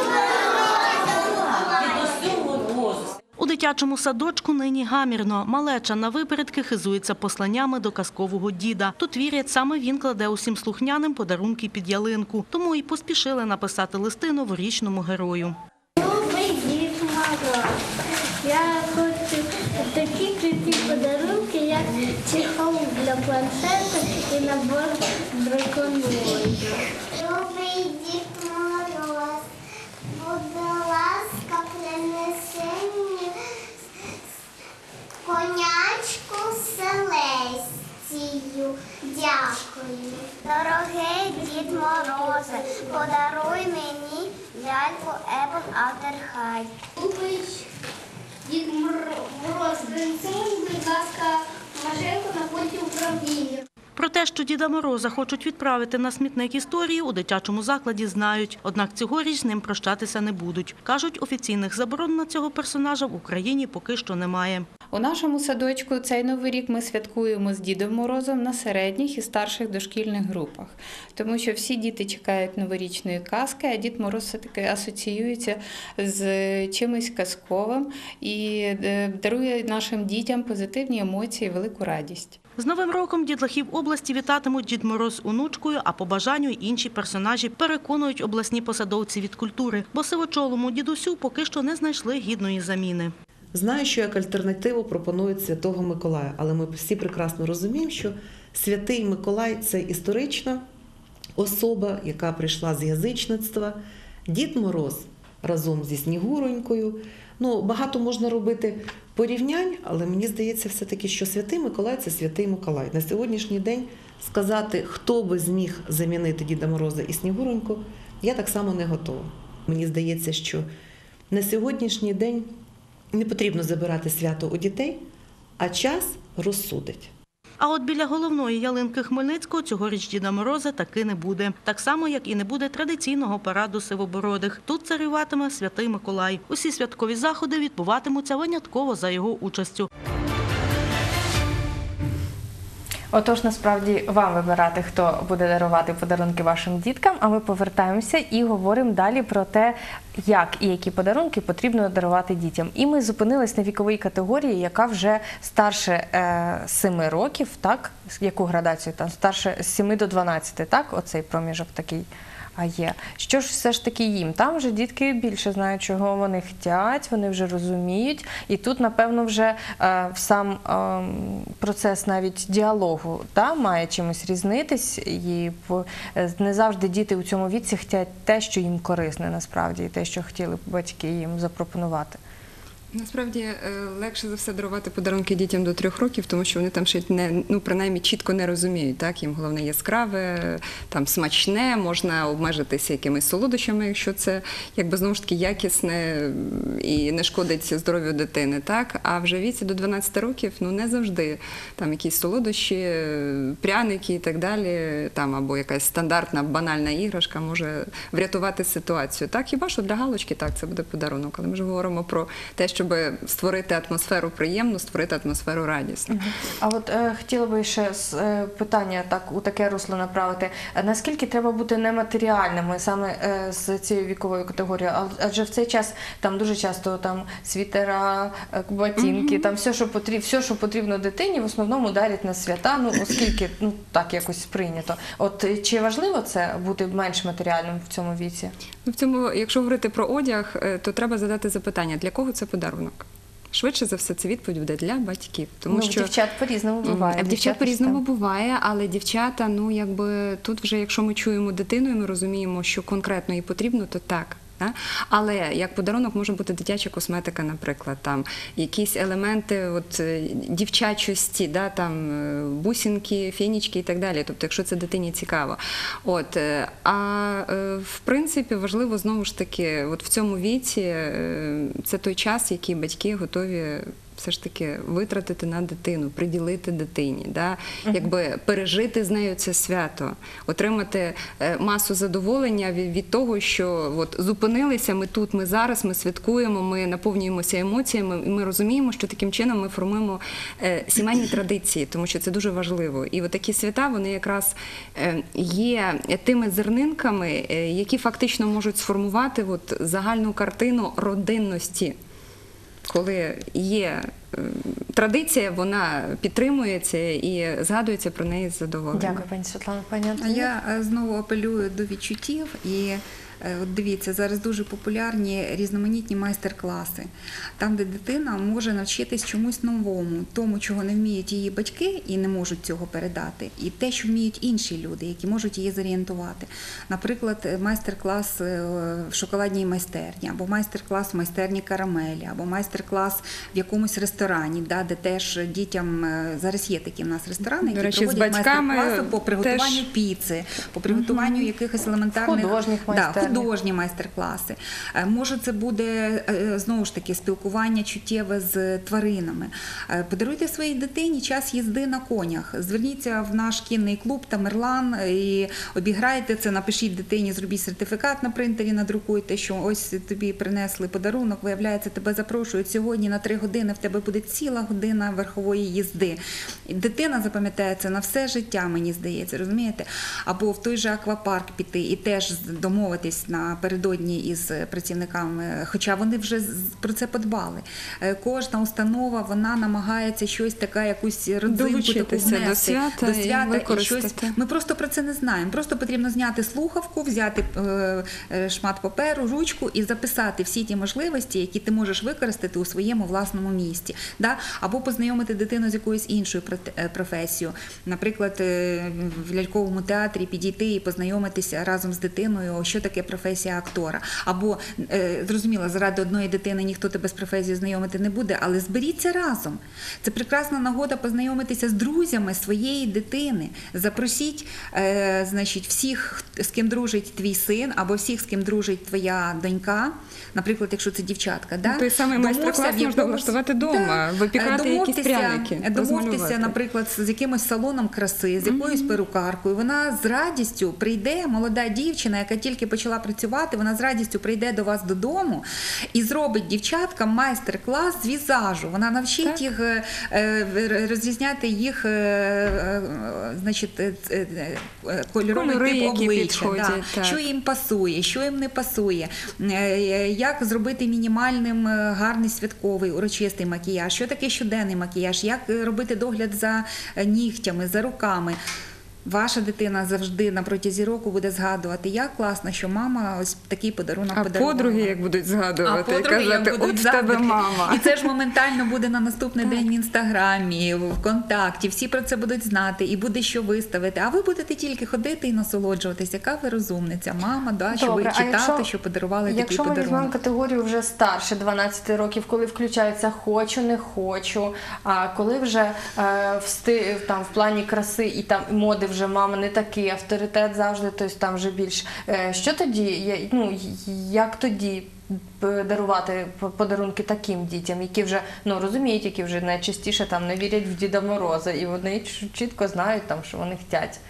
Морозу. У дитячому садочку нині гамірно. Малеча на випередки хизується посланнями до казкового діда. Тут вірять, саме він кладе усім слухняним подарунки під ялинку. Тому і поспішили написати листи новорічному герою. Любий Дід Мороз. Я хочу такі круті подарунки, як чехол планшета і набор драконоїдів. Любий Дід Мороз, будь ласка, принеси мені конячку Селестію. Дякую. Дорогий Дід Морозе, подаруй мені ляльку Ебон Атерхай. Любий Дід Мороз, принеси мені, будь ласка, машинку на пульті управління. Про те, що Діда Мороза хочуть відправити на смітник історії, у дитячому закладі знають. Однак цьогоріч з ним прощатися не будуть. Кажуть, офіційних заборон на цього персонажа в Україні поки що немає. У нашому садочку цей новий рік ми святкуємо з Дідом Морозом на середніх і старших дошкільних групах, тому що всі діти чекають новорічної казки, а Дід Мороз все-таки асоціюється з чимось казковим і е, дарує нашим дітям позитивні емоції, велику радість. З Новим роком дітлахів області вітатимуть Дід Мороз онучкою, а по бажанню інші персонажі переконують обласні посадовці від культури, бо сивочолому дідусю поки що не знайшли гідної заміни. Знаю, що як альтернативу пропонують Святого Миколая, але ми всі прекрасно розуміємо, що Святий Миколай це історична особа, яка прийшла з язичництва. Дід Мороз разом зі Снігуронькою. Ну, багато можна робити порівнянь, але мені здається, все-таки, що Святий Миколай це Святий Миколай. На сьогоднішній день сказати, хто би зміг замінити Діда Мороза і Снігуроньку, я так само не готова. Мені здається, що на сьогоднішній день не потрібно забирати свято у дітей, а час розсудить. А от біля головної ялинки Хмельницького цьогоріч Діда Мороза таки не буде. Так само, як і не буде традиційного параду сивобородих. Тут царюватиме Святий Миколай. Усі святкові заходи відбуватимуться винятково за його участю. Отож, насправді вам вибирати, хто буде дарувати подарунки вашим діткам. А ми повертаємося і говоримо далі про те, як і які подарунки потрібно дарувати дітям. І ми зупинились на віковій категорії, яка вже старше е, 7 років, так? Яку градацію там? Старше з 7 до 12, так? Оцей проміжок такий. А є. Що ж все ж таки їм? Там вже дітки більше знають, чого вони хочуть, вони вже розуміють. І тут, напевно, вже е, сам е, процес навіть діалогу та, має чимось різнитись. І е, не завжди діти у цьому віці хотять те, що їм корисне насправді, і те, що хотіли б батьки їм запропонувати. Насправді е, легше за все дарувати подарунки дітям до трьох років, тому що вони там ще не ну принаймні чітко не розуміють. Так їм головне яскраве, там смачне, можна обмежитися якимись солодощами, якщо це якби знову ж таки якісне і не шкодить здоров'ю дитини. Так а вже віці до 12 років ну не завжди там якісь солодощі, пряники і так далі, там або якась стандартна банальна іграшка може врятувати ситуацію. Так, хіба що для галочки так це буде подарунок, але ми ж говоримо про те, щоб створити атмосферу приємну, створити атмосферу радісну. А от е, хотіла би ще з, е, питання так у таке русло направити. Е, Наскільки треба бути нематеріальними саме е, з цією віковою категорією? Адже в цей час там дуже часто там світера, ботинки, там все, що потрібно, все, що потрібно дитині, в основному дарять на свята. Ну оскільки ну так якось прийнято. От е, чи важливо це бути менш матеріальним в цьому віці? Ну, в цьому, якщо говорити про одяг, е, то треба задати запитання, для кого це подарунок? Швидше за все, це відповідь буде для батьків, тому ну, що дівчат по-різному буває. М, дівчат по-різному буває, але дівчата, ну якби тут вже, якщо ми чуємо дитину, і ми розуміємо, що конкретно їй потрібно, то так. Але як подарунок може бути дитяча косметика, наприклад, там якісь елементи от, е, дівчачості, да, там е, бусинки, фінічки і так далі. Тобто, якщо це дитині цікаво. От, е, а в принципі важливо знову ж таки, от в цьому віці це той час, який батьки готові все ж таки витратити на дитину, приділити дитині, да? якби пережити з нею це свято, отримати е, масу задоволення від, того, що от зупинилися ми тут, ми зараз, ми святкуємо, ми наповнюємося емоціями, і ми розуміємо, що таким чином ми формуємо е, сімейні традиції, тому що це дуже важливо. І от такі свята вони якраз е, є тими зернинками, які фактично можуть сформувати от загальну картину родинності коли є е, традиція, вона підтримується і згадується про неї з задоволенням. Дякую, пані Світлана. Пані Антоні. Я е, знову апелюю до відчуттів і. Е, От дивіться, зараз дуже популярні різноманітні майстер-класи, там, де дитина може навчитись чомусь новому, тому, чого не вміють її батьки і не можуть цього передати, і те, що вміють інші люди, які можуть її зорієнтувати. Наприклад, майстер-клас е, в шоколадній майстерні, або майстер-клас в майстерні карамелі, або майстер-клас в якомусь ресторані, да, де теж дітям е, зараз є такі в нас ресторани, До які речі, проводять майстер-класи по приготуванню теж- піци, по приготуванню якихось елементарних Художніх да, майстернях. Художні майстер-класи. Е, Може, це буде е, знову ж таки спілкування чуттєве з тваринами. Е, Подаруйте своїй дитині час їзди на конях. Зверніться в наш кінний клуб Тамерлан і обіграйте це. Напишіть дитині, зробіть сертифікат на принтері, надрукуйте, що ось тобі принесли подарунок. Виявляється, тебе запрошують сьогодні на три години. В тебе буде ціла година верхової їзди. Дитина запам'ятає це на все життя, мені здається, розумієте? Або в той же аквапарк піти і теж домовитись напередодні із працівниками, хоча вони вже про це подбали. Е, Кожна установа вона намагається щось таке, якусь родзинку таку Долучитися до свята до свята і щось. Ми просто про це не знаємо. Просто потрібно зняти слухавку, взяти е, е, шмат паперу, ручку і записати всі ті можливості, які ти можеш використати у своєму власному місті. Да? Або познайомити дитину з якоюсь іншою професією. Наприклад, в ляльковому театрі підійти і познайомитися разом з дитиною, що таке професія актора. Або е, зрозуміло, заради одної дитини ніхто тебе з професією знайомити не буде, але зберіться разом. Це прекрасна нагода познайомитися з друзями своєї дитини. Запросіть, е, значить, всіх, з ким дружить твій син, або всіх, з ким дружить твоя донька. Наприклад, якщо це дівчатка, да? Той самий майстер-клас можна влаштувати дома, випікати Е, якісь пряники, Домовтеся, наприклад, з якимось салоном краси, з якоюсь перукаркою. Вона з радістю прийде, молода дівчина, яка тільки почала працювати, вона з радістю прийде до вас додому і зробить дівчаткам майстер-клас з візажу. Вона навчить Так. їх е, е, розрізняти їх, е, значить, кольоровий Кольори, тип обличчя. так. Що їм пасує, що їм не пасує, як зробити мінімальним гарний святковий урочистий макіяж, що таке щоденний макіяж, як робити догляд за нігтями, за руками. Ваша дитина завжди на протязі року буде згадувати, як класно, що мама ось такий подарунок А подарувала. подруги як будуть згадувати А і подруги як будуть от в тебе мама. І це ж моментально буде на наступний день в інстаграмі, в контакті. Всі про це будуть знати, і буде що виставити. А ви будете тільки ходити і насолоджуватися. Яка ви розумниця, мама, да, що ви читати, якщо- що подарували такий Якщо ми візьмемо подарунок. категорію вже старше 12 років, коли включається хочу, не хочу, а коли вже е, всти, там в плані краси і там моди вже мама не такий, авторитет завжди, тобто там вже більш. Е, що тоді, ну, як тоді п- дарувати подарунки таким дітям, які вже ну розуміють, які вже найчастіше там не вірять в Діда Мороза, і вони чітко знають там, що вони хочуть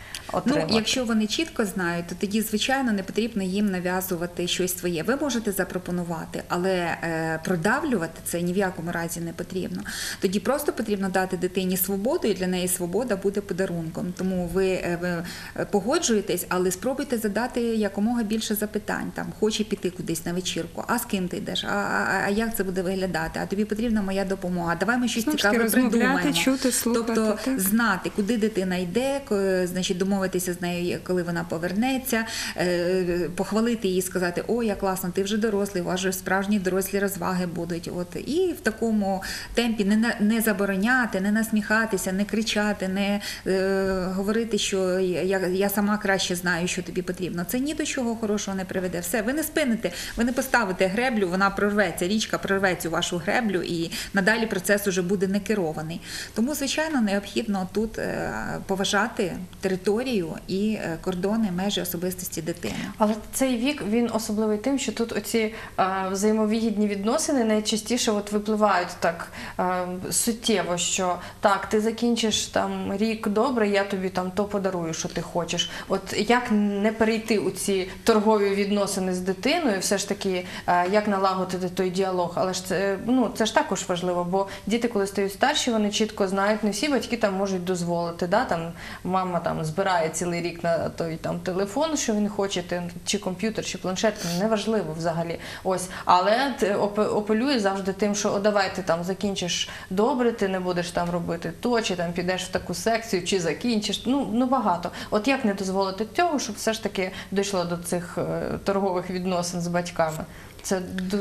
Ну, якщо вони чітко знають, то тоді, звичайно, не потрібно їм нав'язувати щось своє. Ви можете запропонувати, але е, продавлювати це ні в якому разі не потрібно. Тоді просто потрібно дати дитині свободу, і для неї свобода буде подарунком. Тому ви, е, ви е, погоджуєтесь, але спробуйте задати якомога більше запитань. Там хоче піти кудись на вечірку. А з ким ти йдеш? А, а, а як це буде виглядати? А тобі потрібна моя допомога. Давай ми щось Знову цікаве придумаємо. чути, слухати, Тобто так. знати, куди дитина йде, значить домовитися з нею, коли вона повернеться, е, похвалити її, сказати, о, як класно, ти вже дорослий, у вас же справжні дорослі розваги будуть. От і в такому темпі не не забороняти, не насміхатися, не кричати, не е, говорити, що я, я сама краще знаю, що тобі потрібно. Це ні до чого хорошого не приведе. Все, ви не спините, ви не поставите греблю, вона прорветься, річка прорветься у вашу греблю, і надалі процес уже буде не керований. Тому, звичайно, необхідно тут е, поважати територію і е, кордони, межі особистості дитини. Але цей вік він особливий тим, що тут оці е, взаємовигідні відносини найчастіше от випливають так е, суттєво, що так, ти закінчиш там рік добре, я тобі там то подарую, що ти хочеш. От як не перейти у ці торгові відносини з дитиною, все ж таки, е, як налагодити той діалог. Але ж це ну це ж також важливо, бо діти, коли стають старші, вони чітко знають, не всі батьки там можуть дозволити. Да? Там мама там збирає цілий рік на той там телефон, що він хоче, чи комп'ютер, чи планшет, неважливо взагалі. Ось, але ти оп- апелює завжди тим, що о, давай ти там закінчиш добре, ти не будеш там робити то, чи там підеш в таку секцію, чи закінчиш. Ну, ну багато. От як не дозволити цього, щоб все ж таки дійшло до цих е, торгових відносин з батьками? Це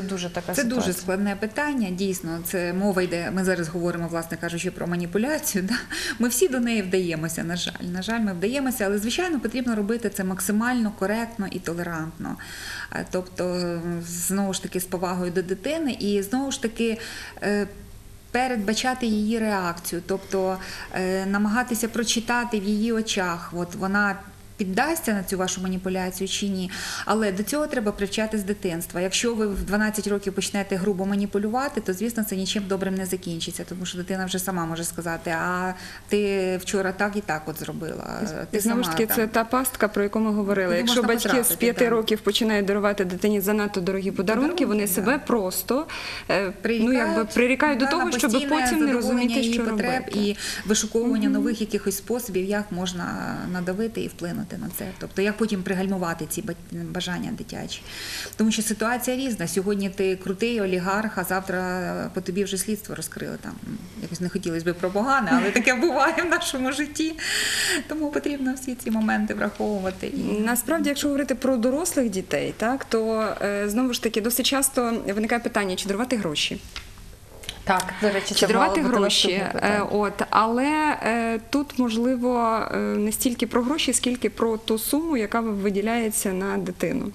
дуже така Це ситуація. дуже складне питання. Дійсно, це мова йде. Ми зараз говоримо, власне кажучи, про маніпуляцію. Да? Ми всі до неї вдаємося. На жаль, на жаль, ми вдаємося, але звичайно потрібно робити це максимально коректно і толерантно. Тобто, знову ж таки, з повагою до дитини, і знову ж таки. е, Передбачати її реакцію, тобто е, намагатися прочитати в її очах. От вона піддасться на цю вашу маніпуляцію чи ні. Але до цього треба привчати з дитинства. Якщо ви в 12 років почнете грубо маніпулювати, то звісно це нічим добрим не закінчиться, тому що дитина вже сама може сказати: а ти вчора так і так от зробила. Ти знову ж таки, це та пастка, про яку ми говорили. Якщо батьки з потрапити, п'яти років починають дарувати дитині занадто дорогі подарунки, Подарунки, вони себе просто е, ну, Прирікають, якби, прирікають до того, щоб потім не розуміти, що потреб робити. і вишуковування нових якихось способів, як можна надавити і вплинути на це. Тобто, як потім пригальмувати ці бажання дитячі. Тому що ситуація різна. Сьогодні ти крутий олігарх, а завтра по тобі вже слідство розкрили. Там якось не хотілося б про погане, але таке буває в нашому житті. Тому потрібно всі ці моменти враховувати. І... Насправді, якщо говорити про дорослих дітей, так то е, знову ж таки досить часто виникає питання, чи дарувати гроші. Так, до речі, це дарувати мало бути гроші, е, от але е, тут можливо е, не стільки про гроші, скільки про ту суму, яка виділяється на дитину.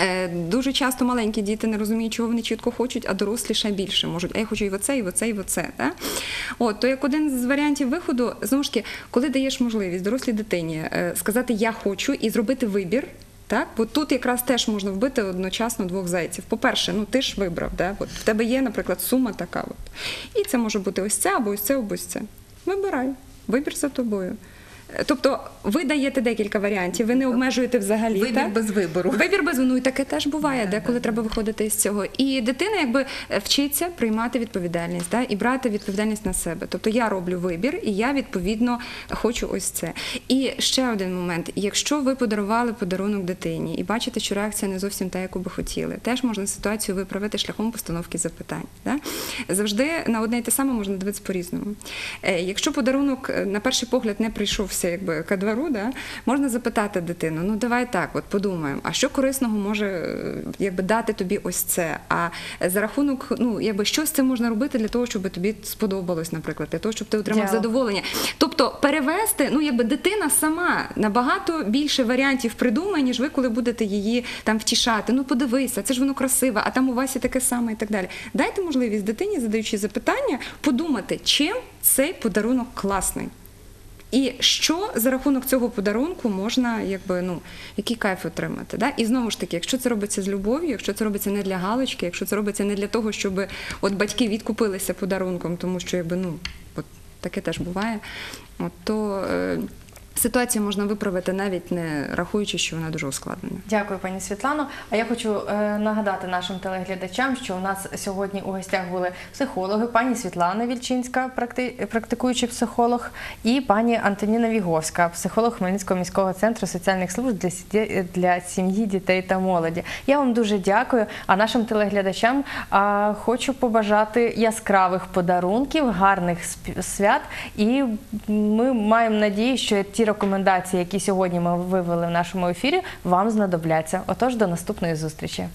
Е, Дуже часто маленькі діти не розуміють, чого вони чітко хочуть, а дорослі ще більше можуть. А я хочу і в оце, і в оце, і в оце. Да? От, то як один з варіантів виходу, знову ж таки, коли даєш можливість дорослій дитині сказати Я хочу і зробити вибір. Так, бо тут якраз теж можна вбити одночасно двох зайців. По-перше, ну ти ж вибрав, да? от в тебе є, наприклад, сума така. От. І це може бути ось це, або ось це, або ось це. Вибирай, вибір за тобою. Тобто ви даєте декілька варіантів, ви не обмежуєте взагалі. Вибір так? без вибору. Вибір без ну і таке теж буває, деколи треба виходити з цього. І дитина якби е, вчиться приймати відповідальність да, і брати відповідальність на себе. Тобто я роблю вибір, і я відповідно хочу ось це. І ще один момент: якщо ви подарували подарунок дитині і бачите, що реакція не зовсім та, яку би хотіли, теж можна ситуацію виправити шляхом постановки запитань. Да? Завжди на одне і те саме можна дивитися по-різному. Е, Якщо подарунок е, на перший погляд не прийшовся якби ка двору, да, можна запитати дитину: ну давай так, от подумаємо, а що корисного може е, якби дати тобі ось це? А за рахунок, ну якби що з цим можна робити для того, щоб тобі сподобалось, наприклад, для того, щоб ти отримав Діалог. задоволення. Тобто перевести, ну якби дитина сама набагато більше варіантів придумає, ніж ви, коли будете її там втішати. Ну подивися, це ж воно красиве, а там у Васі таке саме і так далі. Дайте можливість дитині, задаючи запитання, подумати, чим цей подарунок класний. І що за рахунок цього подарунку можна, якби ну який кайф отримати? Да? І знову ж таки, якщо це робиться з любов'ю, якщо це робиться не для галочки, якщо це робиться не для того, щоб от батьки відкупилися подарунком, тому що якби ну от таке теж буває, от то е, ситуацію можна виправити навіть не рахуючи, що вона дуже ускладнена. Дякую, пані Світлано. А я хочу е, нагадати нашим телеглядачам, що у нас сьогодні у гостях були психологи, пані Світлана Вільчинська, практи- практикуючий психолог, і пані Антоніна Віговська, психолог Хмельницького міського центру соціальних служб для сіді- для сім'ї, дітей та молоді. Я вам дуже дякую. А нашим телеглядачам а, хочу побажати яскравих подарунків, гарних свят. І ми маємо надію, що ті рекомендації, які сьогодні ми вивели в нашому ефірі, вам знадобляться. Отож, до наступної зустрічі.